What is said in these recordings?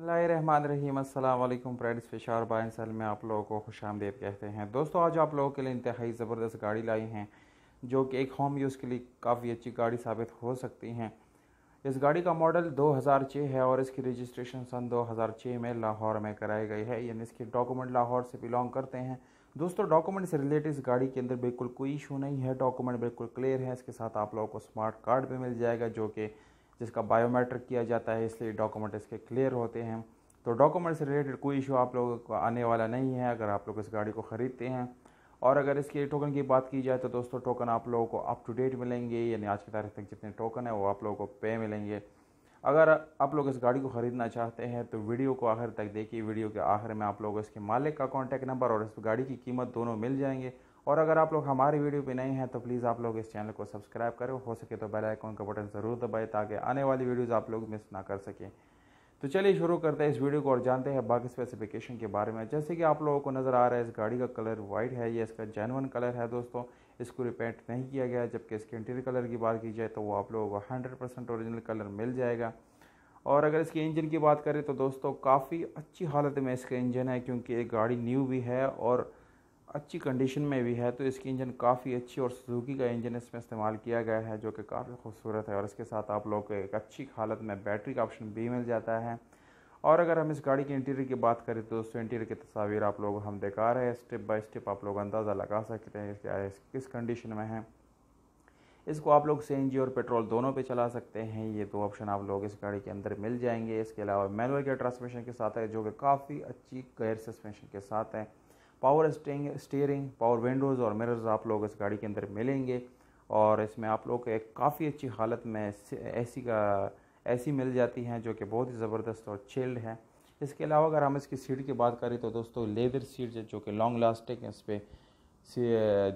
अल्लाम friends Fisher बाइंसल में आप लोगों को खुश आमदेद कहते हैं। दोस्तों, आज आप लोगों के लिए इंतहाई ज़बरदस्त गाड़ी लाई हैं, जो कि एक होम यूज़ के लिए काफ़ी अच्छी गाड़ी साबित हो सकती हैं। इस गाड़ी का मॉडल 2006 है और इसकी रजिस्ट्रेशन सन 2006 में लाहौर में कराई गई है। यानी इसके डॉक्यूमेंट लाहौर से बिलोंग करते हैं। दोस्तों, डॉक्यूमेंट से रिलेटेड इस गाड़ी के अंदर बिल्कुल कोई इशू नहीं है। डॉक्यूमेंट बिल्कुल क्लियर है। इसके साथ आप लोगों को स्मार्ट कार्ड भी मिल जाएगा, जो कि जिसका बायोमेट्रिक किया जाता है, इसलिए डॉक्यूमेंट इसके क्लियर होते हैं। तो डॉक्यूमेंट से रिलेटेड कोई इशू आप लोगों को आने वाला नहीं है, अगर आप लोग इस गाड़ी को ख़रीदते हैं। और अगर इसके टोकन की बात की जाए तो दोस्तों टोकन आप लोगों को अप टू डेट मिलेंगे, यानी आज की तारीख तक जितने टोकन है वो आप लोगों को पे मिलेंगे। अगर आप लोग इस गाड़ी को ख़रीदना चाहते हैं तो वीडियो को आखिर तक देखिए। वीडियो के आखिर में आप लोग इसके मालिक का कॉन्टैक्ट नंबर और इस गाड़ी की कीमत दोनों मिल जाएँगे। और अगर आप लोग हमारी वीडियो पे नए हैं तो प्लीज़ आप लोग इस चैनल को सब्सक्राइब करें हो सके तो बेल आइकॉन का बटन ज़रूर दबाएँ ताकि आने वाली वीडियोज़ आप लोग मिस ना कर सकें। तो चलिए शुरू करते हैं इस वीडियो को और जानते हैं बाकी स्पेसिफिकेशन के बारे में। जैसे कि आप लोगों को नज़र आ रहा है, इस गाड़ी का कलर वाइट है, ये इसका जैनवन कलर है दोस्तों। इसको रिपेंट नहीं किया गया, जबकि इसके इंटीरियर कलर की बात की जाए तो वो आप लोगों को हंड्रेड परसेंट औरिजिनल कलर मिल जाएगा। और अगर इसके इंजन की बात करें तो दोस्तों, काफ़ी अच्छी हालत में इसका इंजन है, क्योंकि एक गाड़ी न्यू भी है और अच्छी कंडीशन में भी है तो इसकी इंजन काफ़ी अच्छी और सुजुकी का इंजन इसमें इस्तेमाल किया गया है, जो कि काफ़ी खूबसूरत है। और इसके साथ आप लोग को एक अच्छी हालत में बैटरी का ऑप्शन भी मिल जाता है। और अगर हम इस गाड़ी के इंटीरियर की बात करें तो दोस्तों इंटीरियर की तस्वीर आप लोग हम दिखा रहे हैं। स्टेप बाय स्टेप आप लोग अंदाज़ा लगा सकते हैं क्या किस कंडीशन में है। इसको आप लोग सीएनजी और पेट्रोल दोनों पे चला सकते हैं। ये दो ऑप्शन आप लोग इस गाड़ी के अंदर मिल जाएँगे। इसके अलावा मैनुअल के ट्रांसमिशन के साथ है, जो कि काफ़ी अच्छी गैर सस्पेंशन के साथ है। पावर स्टीयरिंग, पावर विंडोज़ और मिरर्स आप लोग इस गाड़ी के अंदर मिलेंगे। और इसमें आप लोग एक काफ़ी अच्छी हालत में ऐसी का, ऐसी मिल जाती हैं जो कि बहुत ही ज़बरदस्त और चिल्ड है। इसके अलावा अगर हम इसकी सीट की बात करें तो दोस्तों लेदर सीट जो कि लॉन्ग लास्टिंग इस पर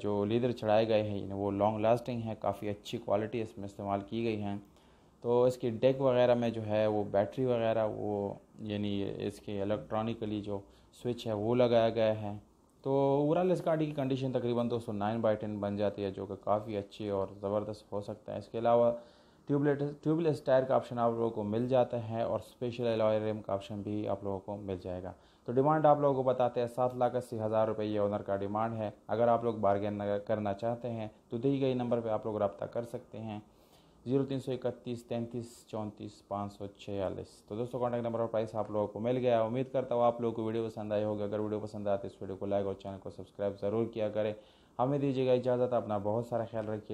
जो लेदर चढ़ाए गए हैं वो लॉन्ग लास्टिंग है, काफ़ी अच्छी क्वालिटी इसमें इस्तेमाल की गई हैं। तो इसकी डेक वगैरह में जो है वो बैटरी वगैरह वो, यानी इसके इलेक्ट्रॉनिकली जो स्विच है वो लगाया गया है। तो ओवरऑल इस गाड़ी की कंडीशन तकरीबन दोस्तों नाइन बाई टेन बन जाती है, जो कि काफ़ी अच्छी और ज़बरदस्त हो सकता है। इसके अलावा ट्यूबलेट ट्यूबलेस टायर का ऑप्शन आप लोगों को मिल जाता है और स्पेशल एलॉय रेम का ऑप्शन भी आप लोगों को मिल जाएगा। तो डिमांड आप लोगों को बताते हैं, सात लाख अस्सी हज़ार रुपये ये ओनर का डिमांड है। अगर आप लोग बारगेन करना चाहते हैं तो दी गई नंबर पर आप लोग रब्ता कर सकते हैं। ज़ीरो तीन सौ इकतीस, तैंतीस, चौंतीस, पाँच सौ छियालीस। तो दोस्तों कॉन्टैक्ट नंबर और प्राइस आप लोगों को मिल गया। उम्मीद करता हूँ आप लोगों को वीडियो पसंद आई होगी। अगर वीडियो पसंद आए तो इस वीडियो को लाइक और चैनल को सब्सक्राइब ज़रूर किया करें। हमें दीजिएगा इजाज़त। अपना बहुत सारा ख्याल रखिए